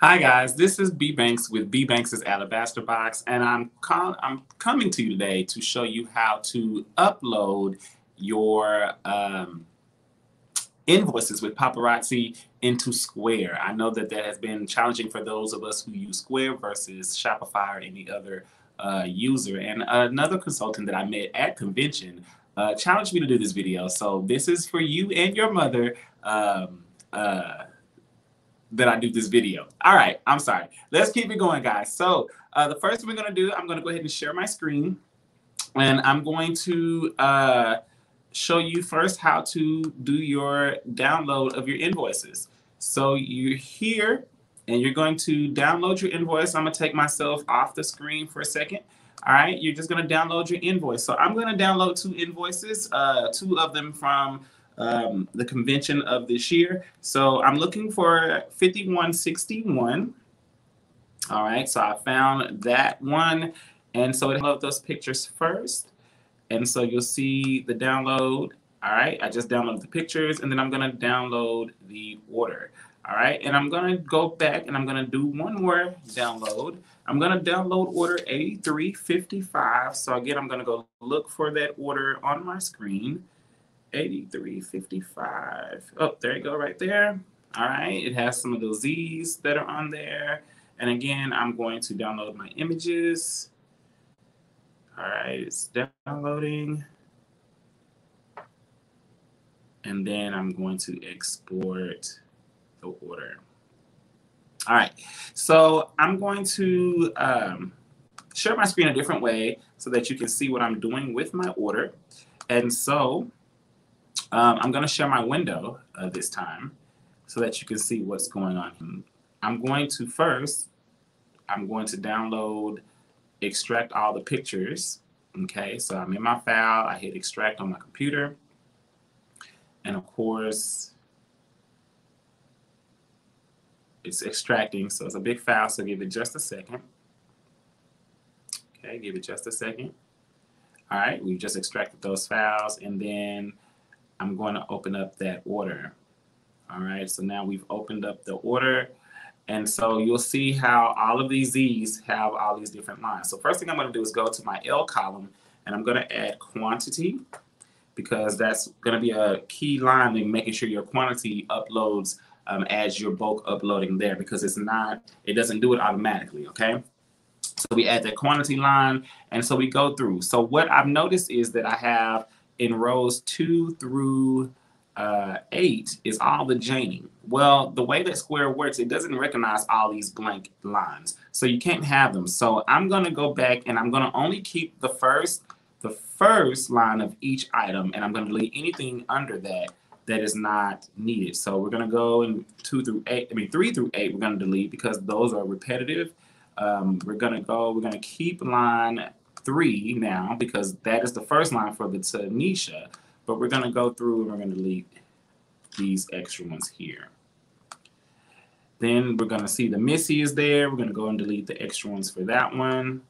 Hi guys, this is B Banks with B Banks's Alabaster Box, and I'm I'm coming to you today to show you how to upload your um, invoices with paparazzi into Square. I know that that has been challenging for those of us who use Square versus Shopify or any other uh, user. And another consultant that I met at convention uh, challenged me to do this video. So this is for you and your mother. Um, uh, that I do this video. All right, I'm sorry. Let's keep it going, guys. So uh, the first thing we're gonna do, I'm gonna go ahead and share my screen, and I'm going to uh, show you first how to do your download of your invoices. So you're here, and you're going to download your invoice. I'm gonna take myself off the screen for a second. All right, you're just gonna download your invoice. So I'm gonna download two invoices, uh, two of them from um, the convention of this year. So I'm looking for 5161. All right, so I found that one. And so it load those pictures first. And so you'll see the download. All right, I just downloaded the pictures and then I'm gonna download the order. All right, and I'm gonna go back and I'm gonna do one more download. I'm gonna download order 8355. So again, I'm gonna go look for that order on my screen. 8355. Oh, there you go, right there. All right, it has some of those Z's that are on there. And again, I'm going to download my images. All right, it's downloading. And then I'm going to export the order. All right, so I'm going to um, share my screen a different way so that you can see what I'm doing with my order. And so um, I'm going to share my window uh, this time so that you can see what's going on. I'm going to first, I'm going to download, extract all the pictures. Okay, so I'm in my file. I hit extract on my computer. And of course, it's extracting. So it's a big file, so give it just a second. Okay, give it just a second. All right, we've just extracted those files. And then I'm going to open up that order. All right, so now we've opened up the order. And so you'll see how all of these Z's have all these different lines. So first thing I'm going to do is go to my L column and I'm going to add quantity because that's going to be a key line in making sure your quantity uploads um, as you're bulk uploading there because it's not, it doesn't do it automatically, okay? So we add that quantity line and so we go through. So what I've noticed is that I have in rows two through uh, eight is all the Janing. Well, the way that Square works, it doesn't recognize all these blank lines. So you can't have them. So I'm going to go back and I'm going to only keep the first the first line of each item and I'm going to delete anything under that that is not needed. So we're going to go in two through eight, I mean three through eight, we're going to delete because those are repetitive. Um, we're going to go, we're going to keep line three now because that is the first line for the Tanisha. But we're going to go through and we're going to delete these extra ones here. Then we're going to see the Missy is there. We're going to go and delete the extra ones for that one.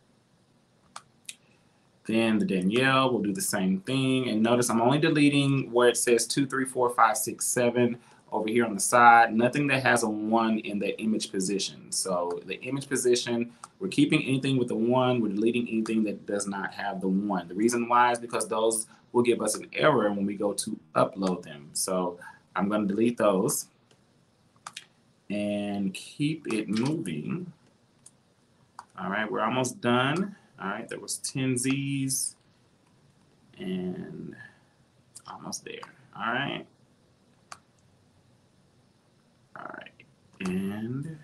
Then the Danielle will do the same thing. And notice I'm only deleting where it says two, three, four, five, six, seven over here on the side. Nothing that has a one in the image position. So the image position, we're keeping anything with the one, we're deleting anything that does not have the one. The reason why is because those will give us an error when we go to upload them. So I'm going to delete those and keep it moving. All right, we're almost done. All right, there was 10 Z's and almost there. All right. All right, and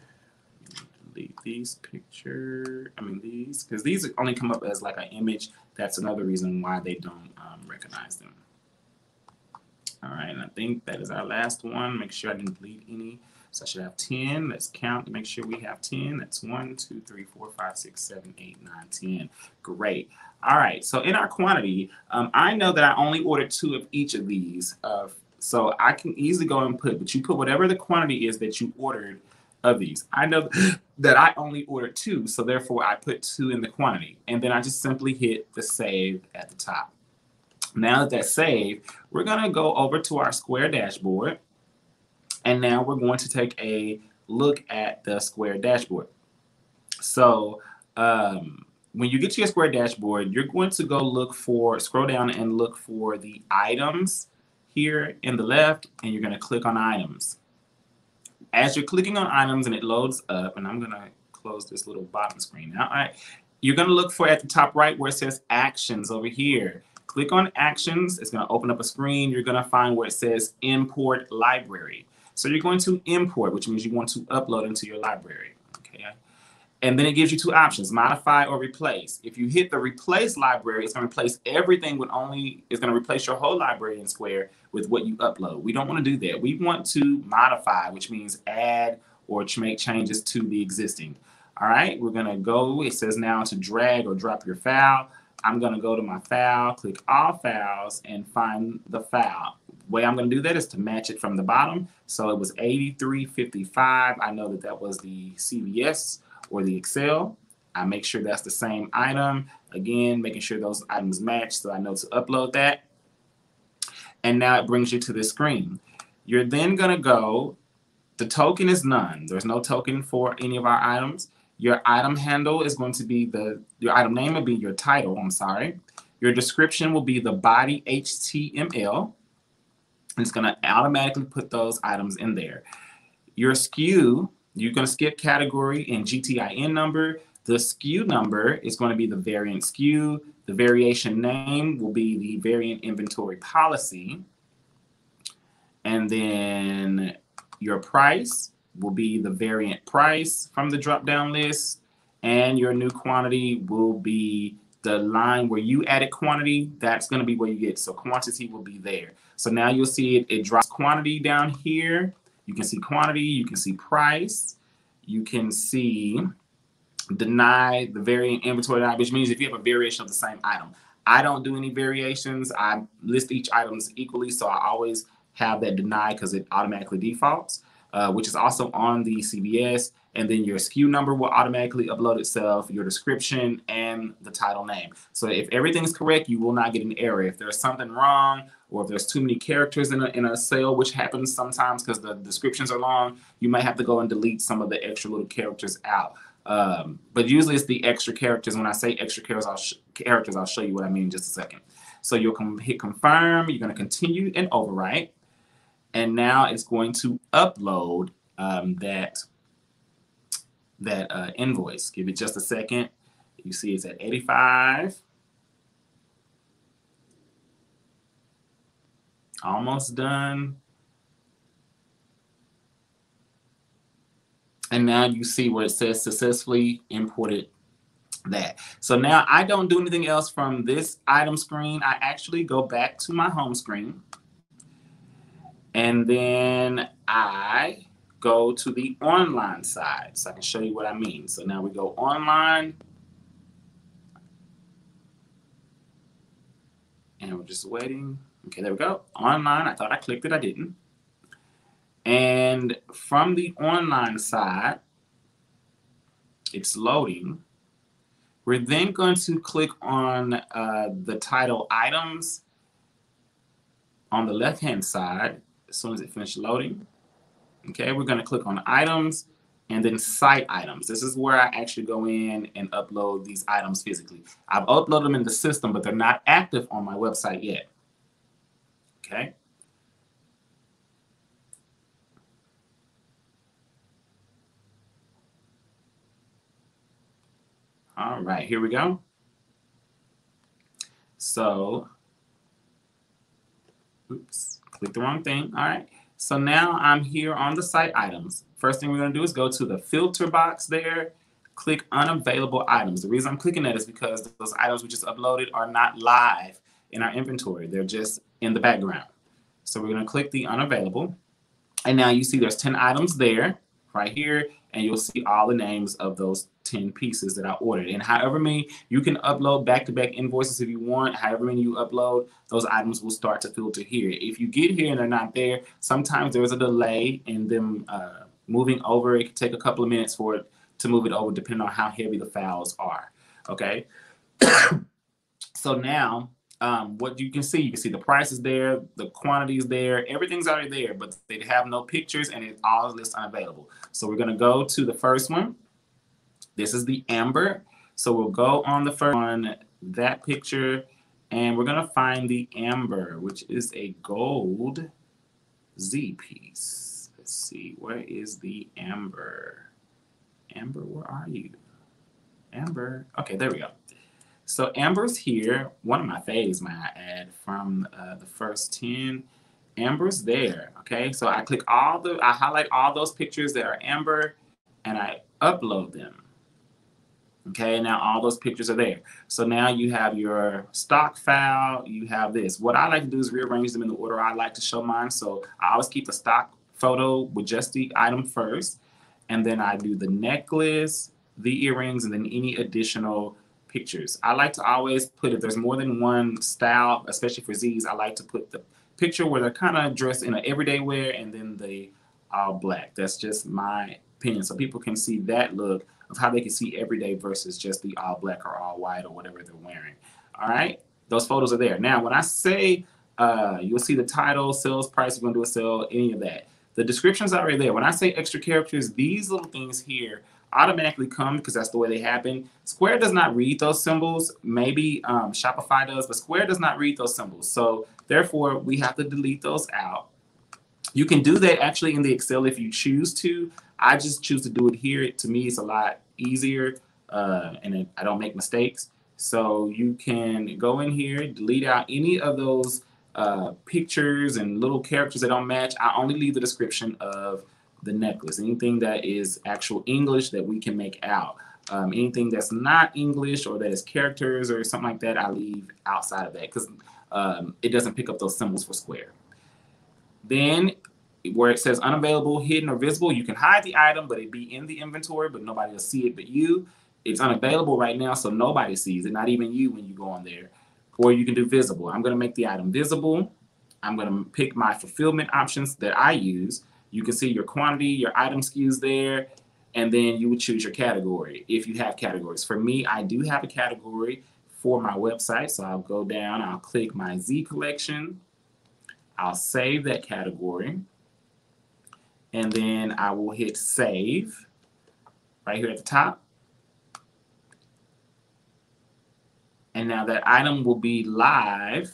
delete these picture. I mean these, because these only come up as like an image. That's another reason why they don't um, recognize them. All right, and I think that is our last one. Make sure I didn't delete any. So I should have 10. Let's count to make sure we have 10. That's 1, 2, 3, 4, 5, 6, 7, 8, 9, 10. Great. All right, so in our quantity, um, I know that I only ordered two of each of these uh, so I can easily go and put, but you put whatever the quantity is that you ordered of these. I know that I only ordered two, so therefore I put two in the quantity. And then I just simply hit the save at the top. Now that that's saved, we're gonna go over to our Square dashboard. And now we're going to take a look at the Square dashboard. So um, when you get to your Square dashboard, you're going to go look for, scroll down and look for the items here in the left, and you're going to click on items. As you're clicking on items and it loads up, and I'm going to close this little bottom screen now. All right, you're going to look for at the top right where it says actions over here. Click on actions. It's going to open up a screen. You're going to find where it says import library. So you're going to import, which means you want to upload into your library. And then it gives you two options, modify or replace. If you hit the replace library, it's to replace everything with only, it's going to replace your whole library in Square with what you upload. We don't want to do that. We want to modify, which means add or make changes to the existing. All right, we're going to go, it says now to drag or drop your file. I'm going to go to my file, click all files, and find the file. The way I'm going to do that is to match it from the bottom. So it was 8355. I know that that was the CVS or the Excel. I make sure that's the same item. Again, making sure those items match so I know to upload that. And now it brings you to this screen. You're then going to go, the token is none. There's no token for any of our items. Your item handle is going to be the, your item name will be your title, I'm sorry. Your description will be the body HTML. It's going to automatically put those items in there. Your SKU, you're going to skip category and GTIN number. The SKU number is going to be the variant SKU. The variation name will be the variant inventory policy. And then your price will be the variant price from the drop down list. And your new quantity will be the line where you added quantity. That's going to be where you get. So quantity will be there. So now you'll see it, it drops quantity down here. You can see quantity, you can see price, you can see deny the variant inventory deny, which means if you have a variation of the same item. I don't do any variations. I list each items equally, so I always have that deny because it automatically defaults, uh, which is also on the CVS. And then your SKU number will automatically upload itself, your description, and the title name. So if everything is correct, you will not get an error. If there's something wrong, or if there's too many characters in a, in a sale, which happens sometimes because the descriptions are long, you might have to go and delete some of the extra little characters out. Um, but usually it's the extra characters. When I say extra characters, I'll, characters, I'll show you what I mean in just a second. So you'll hit confirm, you're gonna continue and overwrite. And now it's going to upload um, that, that uh, invoice. Give it just a second. You see it's at 85. Almost done. And now you see where it says successfully imported that. So now I don't do anything else from this item screen. I actually go back to my home screen. And then I go to the online side so I can show you what I mean. So now we go online. And we're just waiting. Okay, there we go. Online. I thought I clicked it. I didn't. And from the online side, it's loading. We're then going to click on uh, the title items on the left-hand side as soon as it finishes loading. Okay, we're going to click on items and then site items. This is where I actually go in and upload these items physically. I've uploaded them in the system, but they're not active on my website yet. Okay. All right, here we go. So, oops, click the wrong thing. All right. So now I'm here on the site items. First thing we're going to do is go to the filter box there, click unavailable items. The reason I'm clicking that is because those items we just uploaded are not live in our inventory. They're just in the background. So we're going to click the unavailable. And now you see there's 10 items there right here, and you'll see all the names of those 10 pieces that I ordered. And however many, you can upload back-to-back -back invoices if you want. However many you upload, those items will start to filter here. If you get here and they're not there, sometimes there's a delay in them uh, moving over. It can take a couple of minutes for it to move it over depending on how heavy the files are, okay? so now um, what you can see, you can see the prices there, the quantities there, everything's already there, but they have no pictures and it all lists unavailable. So we're gonna go to the first one. This is the amber. So we'll go on the first one, that picture, and we're gonna find the amber, which is a gold Z piece. Let's see, where is the amber? Amber, where are you? Amber, okay, there we go. So Amber's here, one of my faves, might I add, from uh, the first 10. Amber's there, okay? So I click all the, I highlight all those pictures that are Amber and I upload them. Okay, now all those pictures are there. So now you have your stock file, you have this. What I like to do is rearrange them in the order I like to show mine. So I always keep the stock photo with just the item first. And then I do the necklace, the earrings, and then any additional pictures. I like to always put, if there's more than one style, especially for Z's, I like to put the picture where they're kind of dressed in an everyday wear and then the all black. That's just my opinion. So people can see that look of how they can see everyday versus just the all black or all white or whatever they're wearing. All right, those photos are there. Now, when I say uh, you'll see the title, sales price, you're gonna do a sale, any of that. The description's already there. When I say extra characters, these little things here automatically come because that's the way they happen. Square does not read those symbols. Maybe um, Shopify does, but Square does not read those symbols. So therefore, we have to delete those out. You can do that actually in the Excel if you choose to. I just choose to do it here. To me, it's a lot easier uh, and I don't make mistakes. So you can go in here, delete out any of those uh, pictures and little characters that don't match. I only leave the description of the necklace. Anything that is actual English that we can make out. Um, anything that's not English or that is characters or something like that, I leave outside of that because um, it doesn't pick up those symbols for square. Then where it says unavailable, hidden, or visible, you can hide the item, but it be in the inventory, but nobody will see it but you. It's unavailable right now, so nobody sees it, not even you when you go on there. Or you can do visible. I'm going to make the item visible. I'm going to pick my fulfillment options that I use. You can see your quantity, your item SKUs there, and then you would choose your category if you have categories. For me, I do have a category for my website, so I'll go down, I'll click my Z collection, I'll save that category and then I will hit save right here at the top. And now that item will be live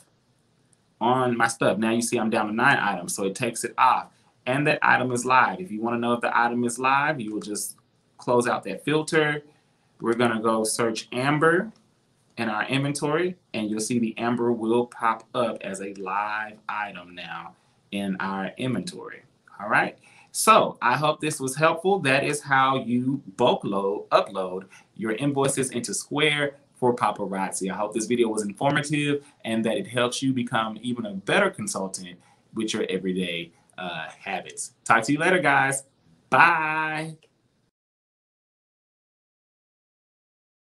on my stuff. Now you see I'm down to nine items, so it takes it off. And that item is live. If you want to know if the item is live, you will just close out that filter. We're going to go search Amber in our inventory, and you'll see the Amber will pop up as a live item now in our inventory. All right. So I hope this was helpful. That is how you bulk load, upload your invoices into Square for paparazzi. I hope this video was informative and that it helps you become even a better consultant with your everyday uh, habits. Talk to you later, guys. Bye.